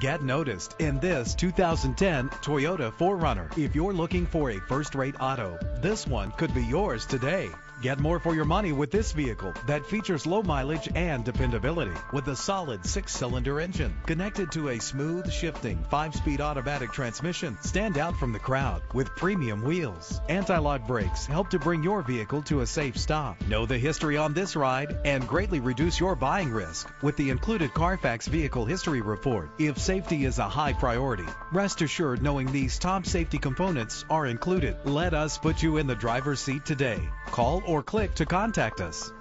Get noticed in this 2010 Toyota 4Runner. If you're looking for a first-rate auto, this one could be yours today. Get more for your money with this vehicle that features low mileage and dependability with a solid six-cylinder engine connected to a smooth shifting five-speed automatic transmission. Stand out from the crowd with premium wheels. Anti-lock brakes help to bring your vehicle to a safe stop. Know the history on this ride and greatly reduce your buying risk with the included Carfax Vehicle History Report. If safety is a high priority, rest assured knowing these top safety components are included. Let us put you in the driver's seat today. Call or click to contact us.